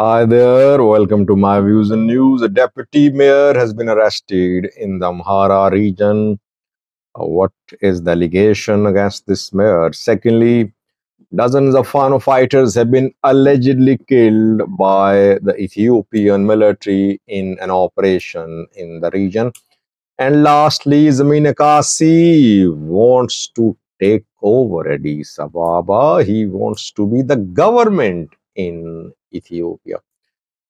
Hi there, welcome to my views and news. A deputy mayor has been arrested in the Amhara region. Uh, what is the allegation against this mayor? Secondly, dozens of Fano fighters have been allegedly killed by the Ethiopian military in an operation in the region. And lastly, Zemene Kassie wants to take over Addis Ababa. He wants to be the government in Ethiopia.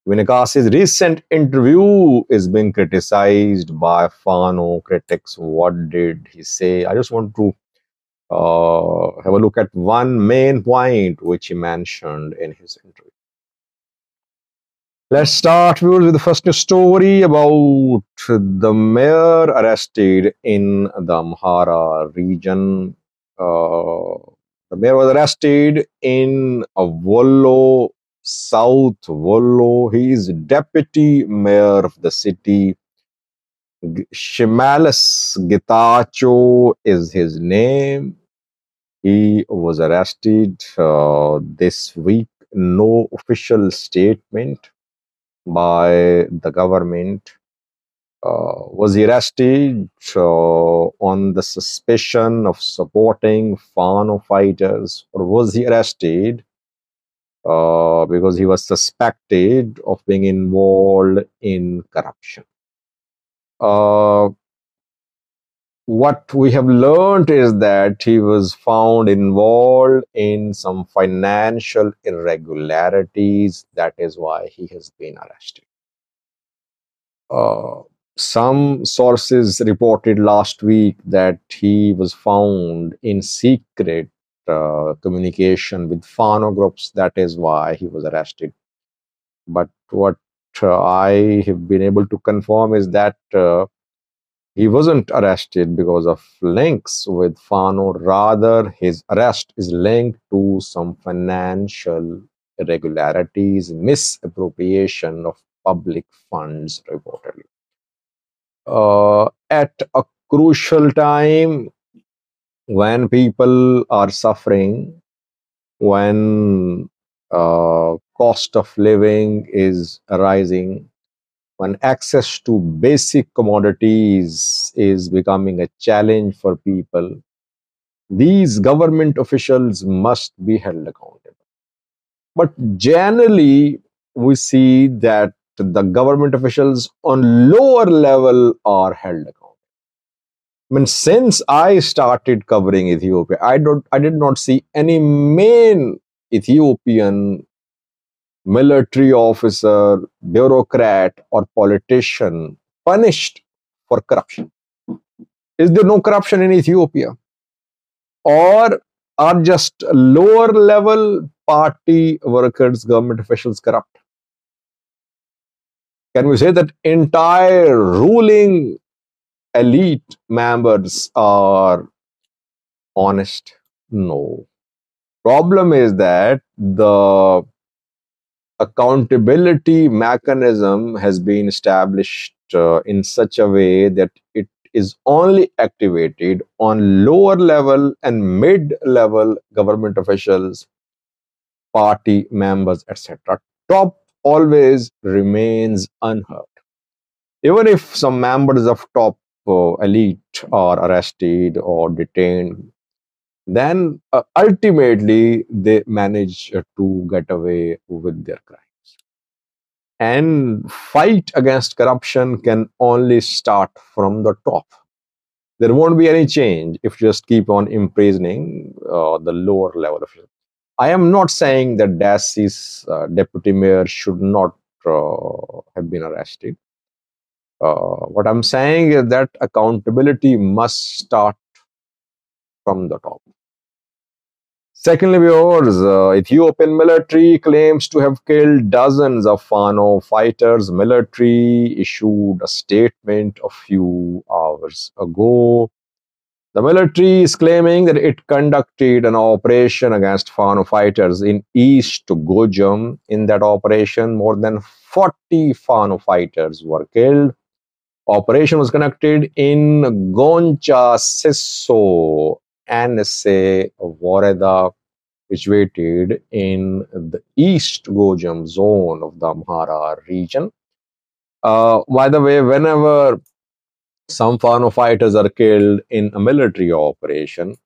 Vinakas's recent interview is being criticized by Fano critics. What did he say? I just want to uh, have a look at one main point which he mentioned in his interview. Let's start with the first story about the mayor arrested in the Amhara region. Uh, the mayor was arrested in a Wollo South Wollo. He is deputy mayor of the city. Shimalis Getachew is his name. He was arrested uh, this week. No official statement by the government. Uh, was he arrested uh, on the suspicion of supporting Fano fighters, or was he arrested uh, because he was suspected of being involved in corruption? Uh, what we have learned is that he was found involved in some financial irregularities. That is why he has been arrested. Uh, some sources reported last week that he was found in secret communication with Fano groups. That is why he was arrested. But what uh, I have been able to confirm is that uh, he wasn't arrested because of links with Fano. Rather, his arrest is linked to some financial irregularities, misappropriation of public funds, reportedly. Uh, at a crucial time when people are suffering, when uh, cost of living is rising, when access to basic commodities is becoming a challenge for people, these government officials must be held accountable. But generally, we see that the government officials on lower level are held accountable. I mean, since I started covering Ethiopia, I don't, I did not see any main Ethiopian military officer, bureaucrat, or politician punished for corruption? Is there no corruption in Ethiopia? Or are just lower level party workers, government officials corrupt? Can we say that entire ruling elite members are honest? No. Problem is that the accountability mechanism has been established uh, in such a way that it is only activated on lower level and mid level government officials, party members, etc. Top always remains unheard. Even if some members of top uh, elite are arrested or detained, then uh, ultimately they manage uh, to get away with their crimes. And fight against corruption can only start from the top. There won't be any change if you just keep on imprisoning uh, the lower level of it. I am not saying that Dessie's uh, deputy mayor should not have been arrested. Uh, what I'm saying is that accountability must start from the top. Secondly, viewers, uh, Ethiopian military claims to have killed dozens of Fano fighters. Military issued a statement a few hours ago. The military is claiming that it conducted an operation against Fano fighters in East Gojjam. In that operation, more than 40 Fano fighters were killed. Operation was conducted in Goncha Siso Enese woreda. situated in the East Gojjam zone of the Amhara region. Uh, by the way, whenever some Fano fighters are killed in a military operation,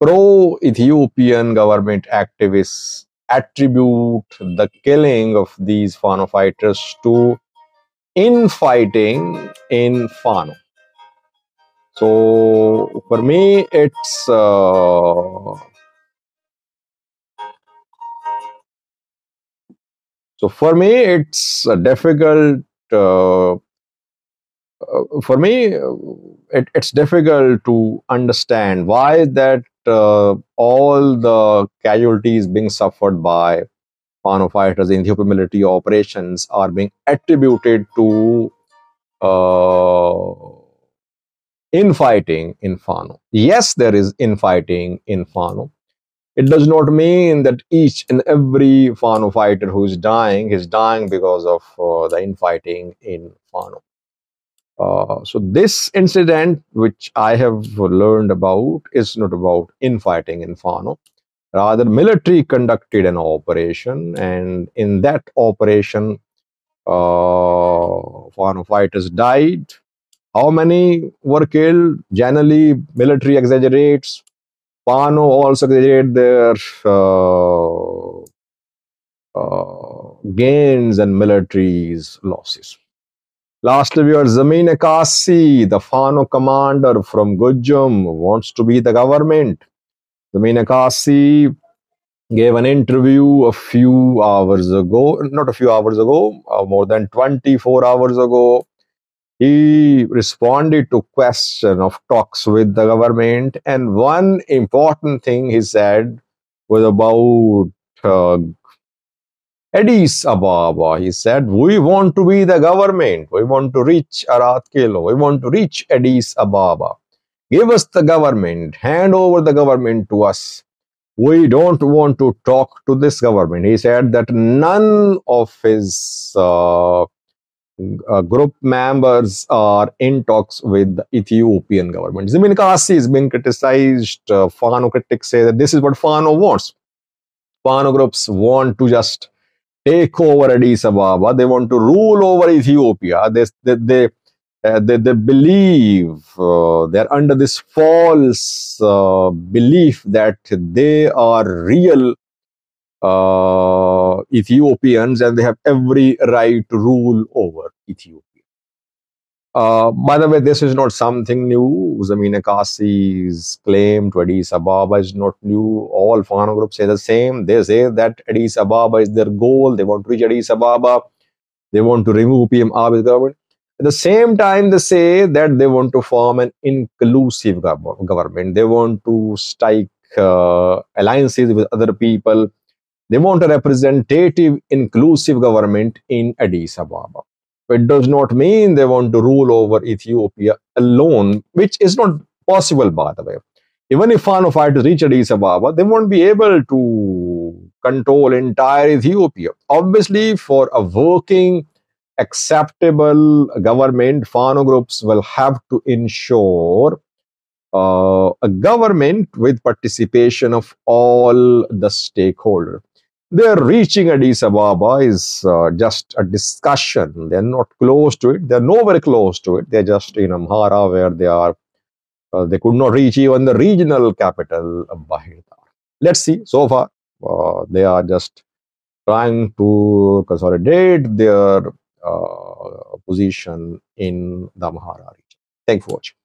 pro Ethiopian government activists attribute the killing of these Fano fighters to infighting in Fano. So for me, it's uh, so for me it's difficult. Uh, uh, for me, uh, it, it's difficult to understand why that uh, all the casualties being suffered by Fano fighters in Ethiopian military operations are being attributed to uh, infighting in Fano. Yes, there is infighting in Fano. It does not mean that each and every Fano fighter who is dying is dying because of uh, the infighting in Fano. Uh, so this incident, which I have learned about, is not about infighting in Fano. Rather, military conducted an operation, and in that operation, uh, Fano fighters died. How many were killed? Generally, military exaggerates. Fano also exaggerate their uh, uh, gains and military's losses. Lastly, we are Zemene Kassie, the Fano commander from Gojjam, wants to be the government. Zemene Kassie gave an interview a few hours ago, not a few hours ago, uh, more than 24 hours ago. He responded to question of talks with the government, and one important thing he said was about uh, Addis Ababa, he said, we want to be the government. We want to reach Arat Kilo. We want to reach Addis Ababa. Give us the government. Hand over the government to us. We don't want to talk to this government. He said that none of his uh, uh, group members are in talks with the Ethiopian government. Zemene Kassie is being criticized. Uh, Fano critics say that this is what Fano wants. Fano groups want to just take over Addis Ababa. They want to rule over Ethiopia. They, they, they, uh, they, they, believe, uh, they're under this false uh, belief that they are real uh, Ethiopians and they have every right to rule over Ethiopia. Uh, by the way, this is not something new. Zemene Kassie's claim to Addis Ababa is not new. All Fano groups say the same. They say that Addis Ababa is their goal. They want to reach Addis Ababa. They want to remove PM Abiy's government. At the same time, they say that they want to form an inclusive government. They want to strike uh, alliances with other people. They want a representative, inclusive government in Addis Ababa. It does not mean they want to rule over Ethiopia alone, which is not possible, by the way. Even if Fano fighters reach Addis Ababa, they won't be able to control entire Ethiopia. Obviously, for a working, acceptable government, Fano groups will have to ensure uh, a government with participation of all the stakeholders they're reaching Addis Ababa is uh, just a discussion. They're not close to it. They're nowhere close to it. They're just in Amhara where they are. Uh, they could not reach even the regional capital of Bahir Dar. Let's see. So far, uh, they are just trying to consolidate their Uh, position in the Amhara region. Thank you for watching.